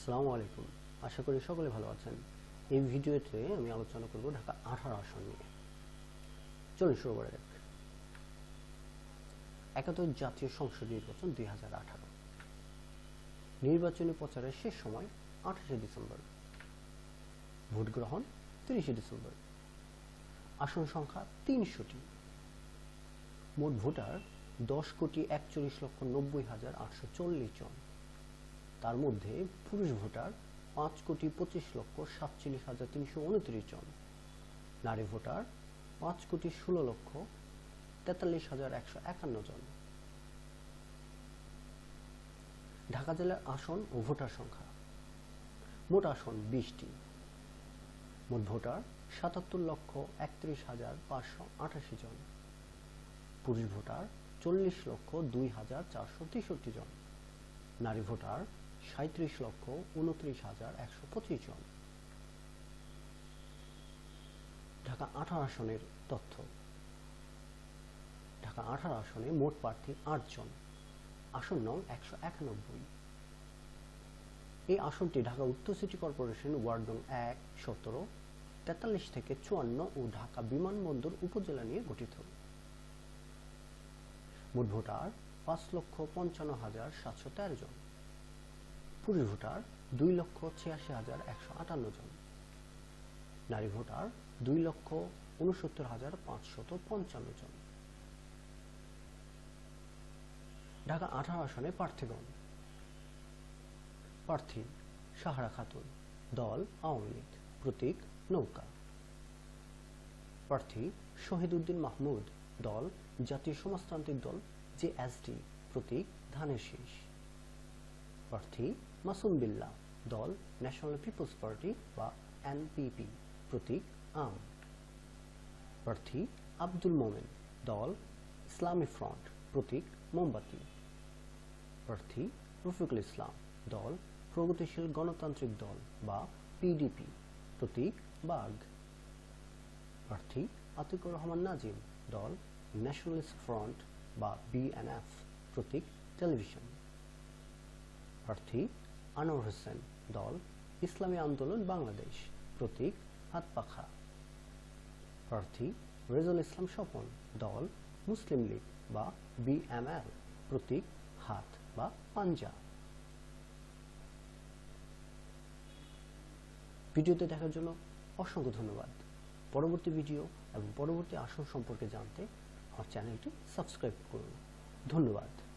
আসসালামু আলাইকুম। আশা করি সকলে ভালো আছেন। এই ভিডিওতে আমি আলোচনা করব ঢাকা আঠারো আসন নিয়ে। চলুন শুরু করা যাক। একাত্তর জাতীয় সংসদ নির্বাচন দুই হাজার আঠারো। নির্বাচনী প্রচারের শেষ সময় আঠাশে ডিসেম্বর। ভোট গ্রহণ তিরিশে ডিসেম্বর। আসন সংখ্যা তিনশোটি। মোট ভোটার দশ কোটি একচল্লিশ লক্ষ নব্বই হাজার আটশো চল্লিশ জন। তার মধ্যে পুরুষ ভোটার পাঁচ কোটি পঁচিশ লক্ষ সাতচল্লিশ হাজার তিনশো উনত্রিশ জন। নারী ভোটার পাঁচ কোটি ষোলো লক্ষ তেতাল্লিশ হাজার একশো একান্ন জন। ঢাকা জেলার আসন ও ভোটার সংখ্যা। মোট আসন বিশটি। মোট ভোটার সাতাত্তর লক্ষ একত্রিশ হাজার পাঁচশো আটাশি জন। পুরুষ ভোটার চল্লিশ লক্ষ দুই হাজার চারশো তেষট্টি জন। নারী ভোটার সাঁত্রিশ লক্ষ উনত্রিশ হাজার একশো পঁচিশ জন। ঢাকা আঠারো আসনের তথ্য। ঢাকা আঠারো আসনে মোট প্রার্থী আটজন আসন নং একশো একানব্বই। এই আসনটি ঢাকা উত্তর সিটি কর্পোরেশন ওয়ার্ড নং এক, সতেরো, তেতাল্লিশ থেকে চুয়ান্ন ও ঢাকা বিমানবন্দর উপজেলা নিয়ে গঠিত। মোট ভোটার পাঁচ লক্ষ পঞ্চান্ন হাজার সাতশো তেরো জন। পুরুষ ভোটার দুই লক্ষ ছিয়াশি হাজার একশো আটান্ন জন। নারী ভোটার দুই লক্ষ উনসত্তর হাজার পাঁচশত পঞ্চান্ন জন। ঢাকা আঠারো আসনে প্রার্থীগণ প্রার্থী সাহারা খাতুন, দল আওয়ামী লীগ, প্রতীক নৌকা। প্রার্থী শহীদ উদ্দিন মাহমুদ, দল জাতীয় সমাজতান্ত্রিক দল জেএসডি, প্রতীক ধানের শীষ। প্রার্থী মাসুম বিল্লাহ দল ন্যাশনাল পিপলস পার্টি বা এনপিপি প্রতীক, আম। প্রার্থী, আব্দুল মোমেন, দল, ইসলামী ফ্রন্ট, প্রতীক, মোমবাতি। প্রার্থী, রফিকুল ইসলাম, দল, প্রগতিশীল গণতান্ত্রিক দল বা পিডিপি প্রতীক, বাঘ। প্রার্থী, আতিকুর রহমান নাজিম, দল ন্যাশনালিস্ট ফ্রন্ট বা বিএনএফ প্রতীক, টেলিভিশন। প্রার্থী আনোয়ার হোসেন দল, ইসলামী আন্দোলন বাংলাদেশ, প্রতীক, হাত পাখা। প্রার্থী রেজল ইসলাম স্বপন, দল, মুসলিম লীগ বা বিএমএল প্রতীক, হাত বা পাঞ্জা। ভিডিওতে দেখার জন্য অসংখ্য ধন্যবাদ। পরবর্তী ভিডিও এবং পরবর্তী আসন সম্পর্কে জানতে আমার চ্যানেলটি সাবস্ক্রাইব করুন। ধন্যবাদ।